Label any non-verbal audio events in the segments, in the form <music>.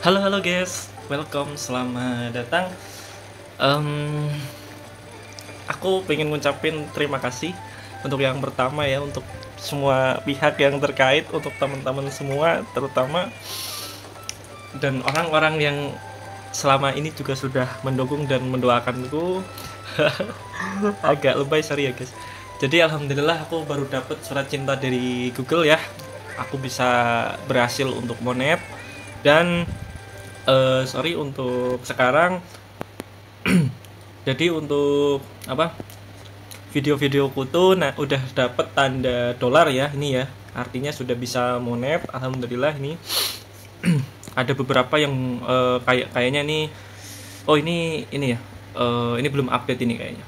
Halo halo guys, welcome, selamat datang. Em, aku pengen ngucapin terima kasih untuk yang pertama ya untuk semua pihak yang terkait, untuk teman-teman semua terutama dan orang-orang yang selama ini juga sudah mendukung dan mendoakanku. <laughs> Agak lebay sorry ya guys. Jadi alhamdulillah aku baru dapat surat cinta dari Google ya. Aku bisa berhasil untuk monet dan eh sorry untuk sekarang. <clears throat> Jadi untuk apa video-videoku tuh nah udah dapet tanda dolar ya ini ya. Artinya sudah bisa monet alhamdulillah ini. <clears throat> Ada beberapa yang eh, kayak kayaknya nih oh ini ini ya eh, ini belum update ini kayaknya.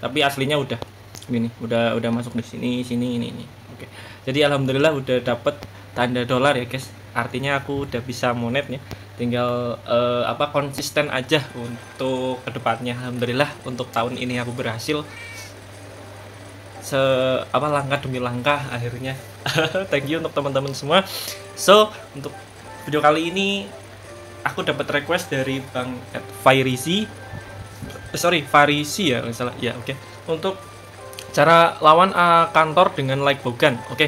Tapi aslinya udah ini udah udah masuk di sini sini ini ini. Oke. Jadi alhamdulillah udah dapet tanda dolar ya guys. Artinya aku udah bisa monet ya tinggal eh, apa konsisten aja untuk ke depannya. Alhamdulillah untuk tahun ini aku berhasil. Se apa langkah demi langkah akhirnya. <laughs> Thank you untuk teman-teman semua. So untuk video kali ini aku dapat request dari bang Fairisi eh, sorry Farisi ya salah. Ya oke. Untuk cara lawan eh, kantor dengan like bogan oke.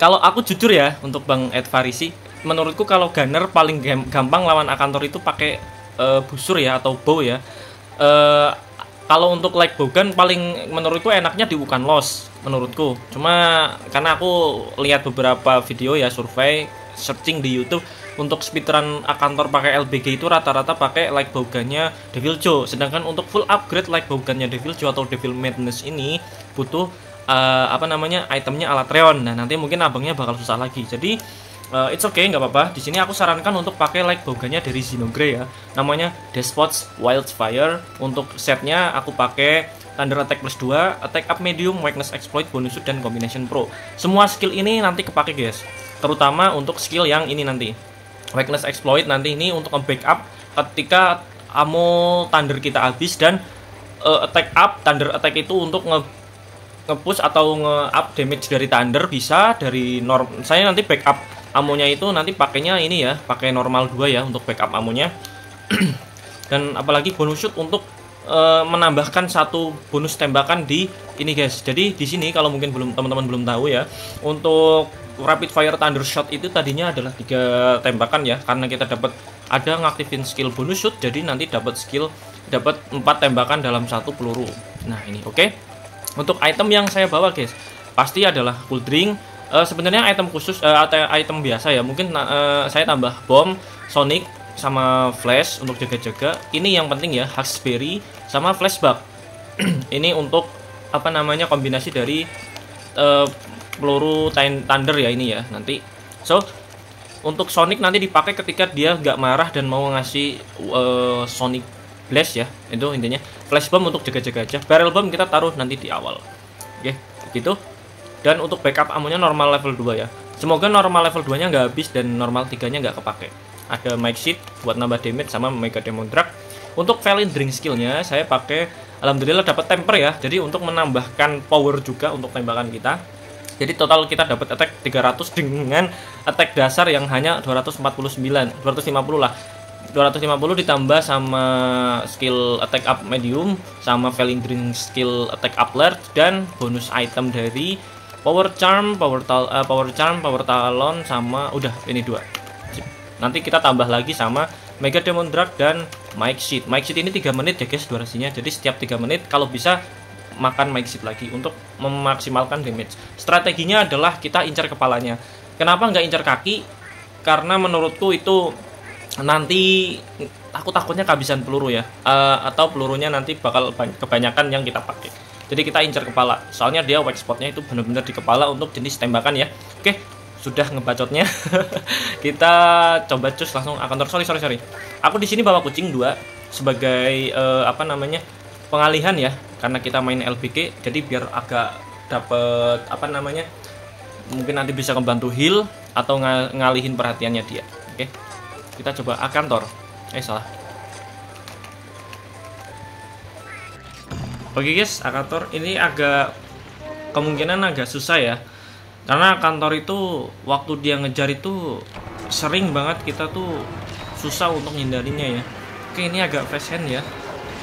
Kalau aku jujur ya untuk bang Ed Farisi menurutku kalau gunner paling gam- gampang lawan akantor itu pakai eh, busur ya atau bow ya. Eh, kalau untuk like bogan paling menurutku enaknya di bukan loss menurutku. Cuma karena aku lihat beberapa video ya survei searching di YouTube untuk speedrun akantor pakai LBG itu rata-rata pakai like bogannya Devil Joe. Sedangkan untuk full upgrade like bogannya Devil Joe atau Devil Madness ini butuh eh, apa namanya itemnya Alatreon. Nah nanti mungkin abangnya bakal susah lagi. Jadi Uh, it's okay, nggak apa-apa. Di sini aku sarankan untuk pakai like bogannya dari Xenogray ya. Namanya Despots Wildfire. Untuk setnya aku pakai Thunder Attack plus 2, Attack Up Medium, Weakness Exploit, Bonus Shoot, dan Combination Pro. Semua skill ini nanti kepake guys. Terutama untuk skill yang ini nanti. Weakness Exploit nanti ini untuk nge-backup ketika ammo Thunder kita habis dan uh, Attack Up, Thunder Attack itu untuk nge nge-push atau nge-up damage dari Thunder bisa dari norm saya nanti backup amonya itu nanti pakainya ini ya pakai normal 2 ya untuk backup amonya. <clears throat> Dan apalagi bonus shoot untuk e, menambahkan satu bonus tembakan di ini guys. Jadi di sini kalau mungkin belum teman-teman belum tahu ya untuk rapid fire thunder shot itu tadinya adalah tiga tembakan ya karena kita dapat ada ngaktifin skill bonus shoot jadi nanti dapat skill dapat empat tembakan dalam satu peluru. Nah ini oke. Untuk item yang saya bawa guys pasti adalah cool drink Eh, sebenarnya item khusus eh, atau item biasa ya mungkin eh, saya tambah bom sonic sama flash untuk jaga-jaga. Ini yang penting ya Huxberry sama flashback. <clears throat> Ini untuk apa namanya kombinasi dari eh, peluru thunder ya ini ya nanti. So untuk Sonic nanti dipakai ketika dia nggak marah dan mau ngasih eh, Sonic Blast ya itu intinya. Flash bomb untuk jaga-jaga aja. Barrel bomb kita taruh nanti di awal. Oke gitu dan untuk backup amonya normal level 2 ya. Semoga normal level 2 nya nggak habis dan normal 3 nya nggak kepake. Ada mic sheet buat nambah damage sama mega demon drag untuk Valiant Drink skillnya saya pakai alhamdulillah dapat temper ya. Jadi untuk menambahkan power juga untuk tembakan kita. Jadi total kita dapat attack 300 dengan attack dasar yang hanya 249 250 lah. 250 ditambah sama skill attack up medium sama Valiant Drink skill attack up large dan bonus item dari power charm, power tal eh, power charm, power talon sama udah ini dua. Nanti kita tambah lagi sama Mega Demon Drag dan Mic Sheet. Mic Sheet ini 3 menit ya guys durasinya. Jadi setiap 3 menit kalau bisa makan Mic Sheet lagi untuk memaksimalkan damage. Strateginya adalah kita incar kepalanya. Kenapa nggak incar kaki? Karena menurutku itu nanti aku takutnya kehabisan peluru ya. Eh, atau pelurunya nanti bakal ban- kebanyakan yang kita pakai. Jadi kita incar kepala. Soalnya dia weak spotnya itu benar-benar di kepala untuk jenis tembakan ya. Oke, sudah ngebacotnya. <laughs> kita coba cus langsung akan kantor. Sorry, sorry, sorry. Aku di sini bawa kucing dua sebagai eh, apa namanya pengalihan ya. Karena kita main LPG, jadi biar agak dapet apa namanya mungkin nanti bisa membantu heal atau nga- ngalihin perhatiannya dia. Oke, kita coba A kantor. Eh salah. Oke guys, kantor ini agak kemungkinan agak susah ya. Karena kantor itu waktu dia ngejar itu sering banget kita tuh susah untuk hindarinya ya. Oke ini agak fast hand ya.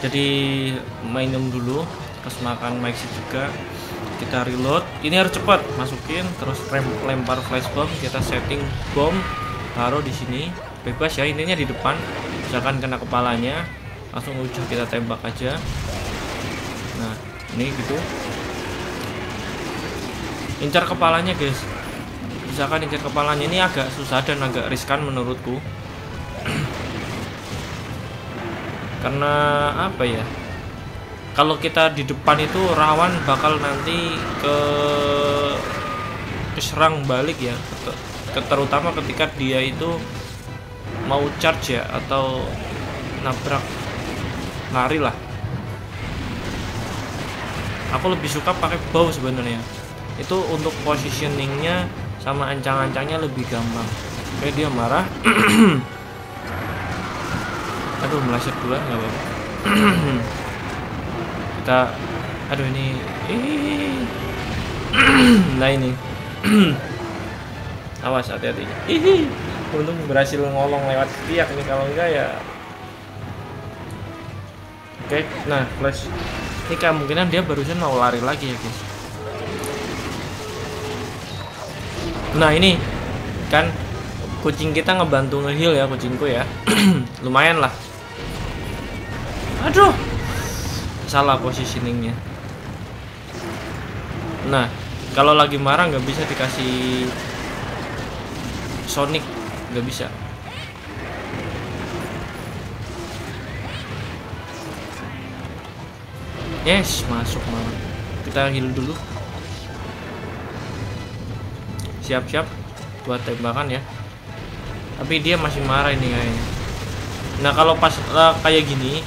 Jadi minum dulu terus makan maxi juga. Kita reload. Ini harus cepat masukin terus rem lempar flash bomb kita setting bom taruh di sini. Bebas ya intinya di depan. Misalkan kena kepalanya langsung ujung kita tembak aja nah ini gitu. Incar kepalanya guys. Misalkan incar kepalanya ini agak susah dan agak riskan menurutku. <clears throat> Karena apa ya? Kalau kita di depan itu rawan bakal nanti ke keserang balik ya. Terutama ketika dia itu mau charge ya atau nabrak lari lah aku lebih suka pakai bow sebenarnya. Itu untuk positioningnya sama ancang-ancangnya lebih gampang. Oke dia marah. <clears throat> Aduh meleset dua nggak apa-apa. <clears throat> Kita aduh ini <clears throat> nah ini. Awas hati-hati. Untung berhasil ngolong lewat tiak nih kalau enggak ya. Oke nah flash ini kemungkinan dia barusan mau lari lagi ya guys nah ini kan kucing kita ngebantu ngeheal ya kucingku ya. <clears throat> Lumayan lah. Aduh! Salah positioningnya. Nah kalau lagi marah nggak bisa dikasih Sonic. Nggak bisa yes masuk malah kita heal dulu. Siap-siap buat tembakan ya. Tapi dia masih marah ini kayaknya nah kalau pas uh, kayak gini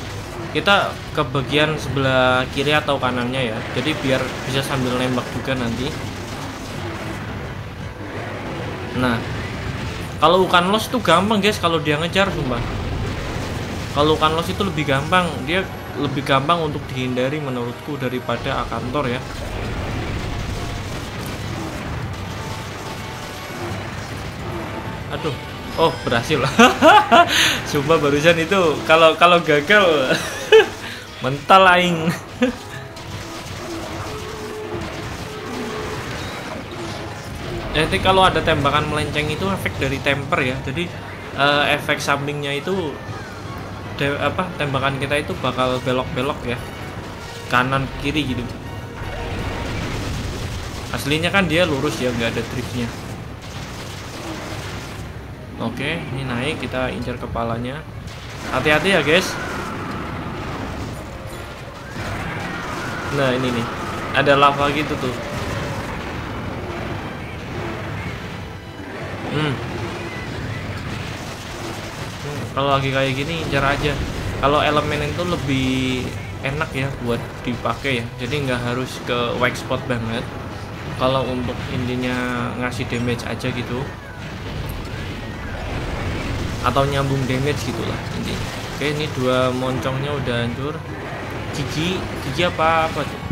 kita ke bagian sebelah kiri atau kanannya ya. Jadi biar bisa sambil nembak juga nanti. Nah kalau bukan los itu gampang guys kalau dia ngejar sumpah. Kalau bukan los itu lebih gampang. Dia lebih gampang untuk dihindari menurutku daripada akantor ya. Aduh oh berhasil. <laughs> Sumpah barusan itu kalau kalau gagal <laughs> mental aing. <laughs> Jadi kalau ada tembakan melenceng itu efek dari temper ya. Jadi uh, efek sampingnya itu de, apa tembakan kita itu bakal belok-belok ya kanan kiri gitu aslinya kan dia lurus ya nggak ada driftnya Oke, ini naik kita incar kepalanya. Hati-hati ya, guys. Nah, ini nih. Ada lava gitu tuh. Hmm. Kalau lagi kayak gini incar aja. Kalau elemen itu lebih enak ya buat dipakai ya. Jadi nggak harus ke white spot banget. Kalau untuk intinya ngasih damage aja gitu. Atau nyambung damage gitulah ini oke ini dua moncongnya udah hancur. Gigi gigi apa apa tuh?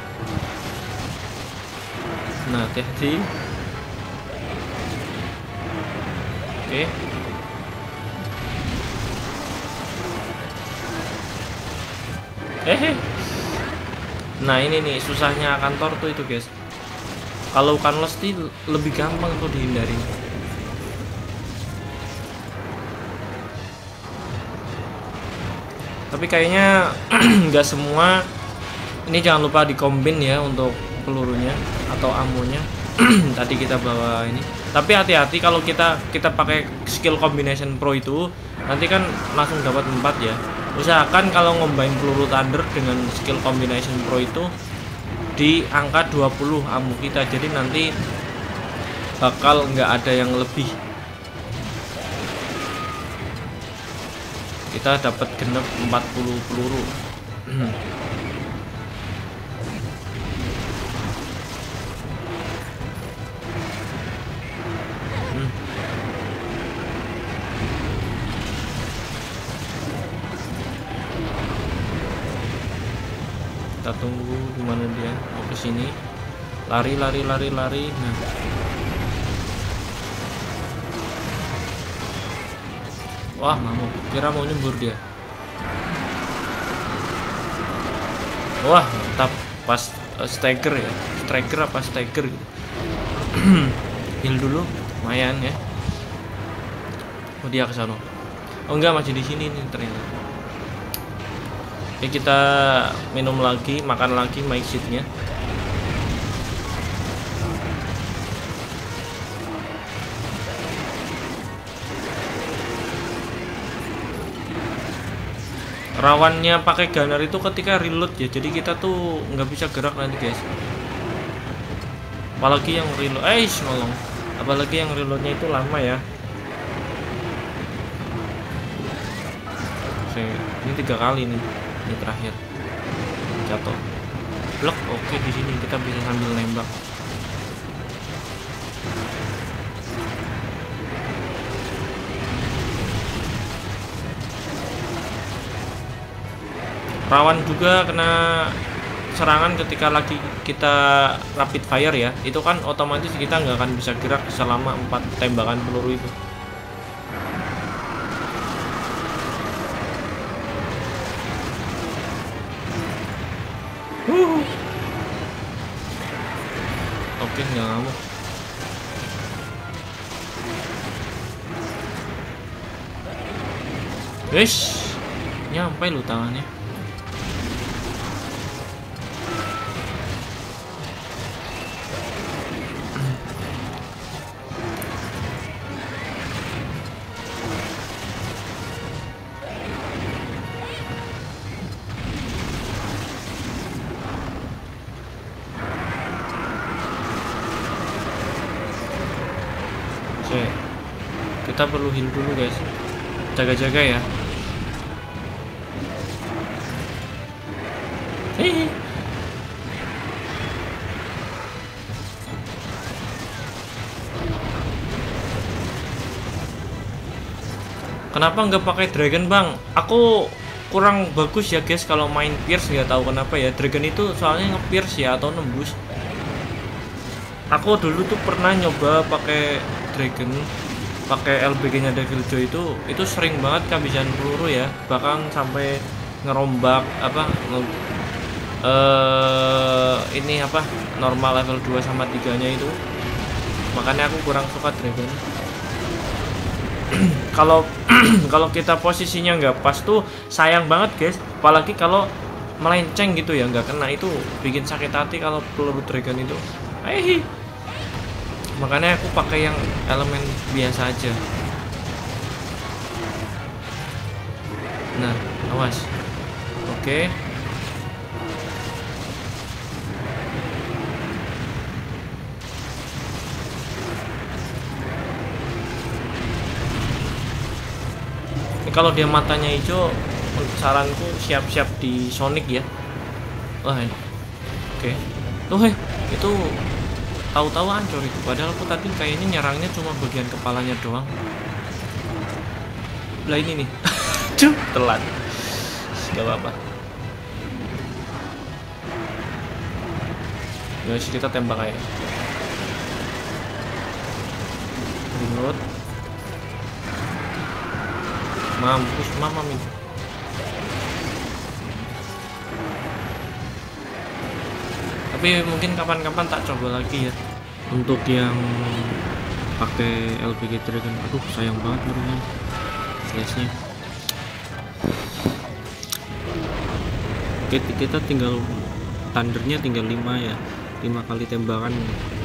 Nah hati-hati oke eh nah ini nih susahnya kantor tuh itu guys. Kalau kan lesti lebih gampang tuh dihindari. Tapi kayaknya <clears throat> nggak semua. Ini jangan lupa dikombin ya untuk pelurunya atau amunya. <clears throat> Tadi kita bawa ini. Tapi hati-hati kalau kita kita pakai skill combination pro itu nanti kan langsung dapat 4 ya usahakan kalau ngombain peluru thunder dengan skill combination pro itu di angka 20 amu kita. Jadi nanti bakal nggak ada yang lebih. Kita dapat genep 40 peluru <clears throat> kita tunggu gimana dia. Mau ke sini. Lari lari lari lari. Nah. Wah mau. Kira mau nyembur dia. Wah mantap. Pas uh, stagger ya. Striker apa stagger gitu. <clears throat> Heal dulu. Lumayan ya. Oh dia ke sana. Oh enggak masih di sini nih ternyata Oke kita minum lagi makan lagi my seatnya rawannya pakai gunner itu ketika reload ya jadi kita tuh nggak bisa gerak nanti guys. Apalagi yang reload eh nolong. Apalagi yang reloadnya itu lama ya. Ini tiga kali nih ini terakhir. Jatuh. Blok oke di sini kita bisa sambil nembak. Rawan juga kena serangan ketika lagi kita rapid fire ya. Itu kan otomatis kita nggak akan bisa gerak selama empat tembakan peluru itu Wish, nyampe lu tangannya. Oke. Kita perlu heal dulu, guys. Jaga-jaga ya. Kenapa nggak pakai dragon bang? Aku kurang bagus ya guys kalau main pierce nggak tahu kenapa ya. Dragon itu soalnya nge-pierce ya atau nembus. Aku dulu tuh pernah nyoba pakai dragon pakai LBG nya Devil Joy itu itu sering banget kehabisan peluru ya. Bahkan sampai ngerombak apa eh ini apa? Normal level 2 sama 3 nya itu. Makanya aku kurang suka dragon. <clears throat> Kalau <clears throat> kalau kita posisinya nggak pas tuh sayang banget guys. Apalagi kalau melenceng gitu ya nggak kena itu bikin sakit hati kalau peluru dragon itu. Eh makanya aku pakai yang elemen biasa aja. Nah awas. Oke Ini kalau dia matanya hijau saranku siap-siap di Sonic ya. Wah ini. oke. Tuh hei itu tahu-tahu hancur itu. Padahal aku tadi kayaknya nyerangnya cuma bagian kepalanya doang. Lah ini nih. <laughs> Duh, telat. Gak apa-apa. Guys kita tembak aja. Reload mampus mama ini tapi mungkin kapan-kapan tak coba lagi ya. Untuk yang pakai LPG Dragon. Aduh sayang banget barusan flashnya. Oke kita tinggal thundernya tinggal 5 ya. 5 kali tembakan. oke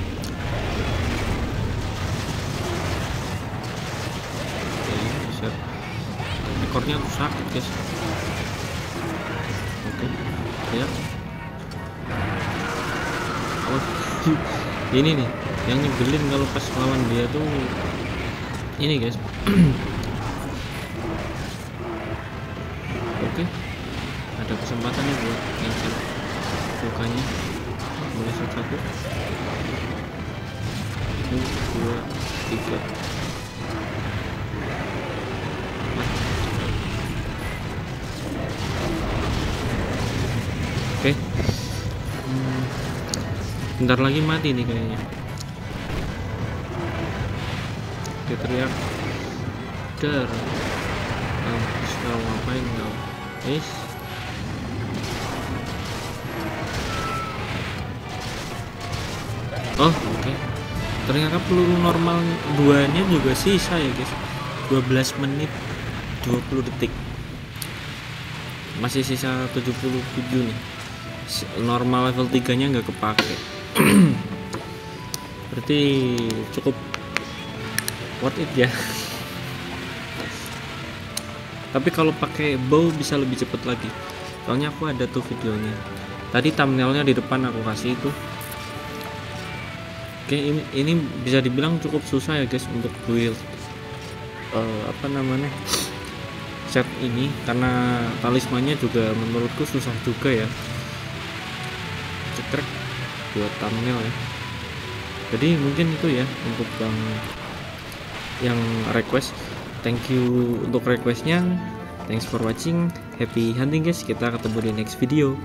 ekornya tuh sakit guys. Oke ya oh <laughs> ini nih yang nyebelin kalau pas lawan dia tuh ini guys. <clears throat> Oke ada kesempatan nih buat cancel lukanya. Boleh satu satu dua tiga bentar lagi mati nih kayaknya. Dia teriak dar tahu ngapain kau. Guys oh oke. Okay. ternyata peluru normal duanya juga sisa ya guys. 12 menit 20 detik. Masih sisa 77 nih. Normal level 3 nya nggak kepake <clears throat> berarti cukup worth it ya. Tapi kalau pakai bow bisa lebih cepet lagi. Soalnya aku ada tuh videonya. Tadi thumbnailnya di depan aku kasih itu. Oke ini, ini bisa dibilang cukup susah ya guys untuk build uh, apa namanya <sniffs> set ini. Karena talismannya juga menurutku susah juga ya. Cekrek buat thumbnail ya. Jadi mungkin itu ya untuk yang yang request. Thank you untuk requestnya. Thanks for watching. Happy hunting guys. Kita ketemu di next video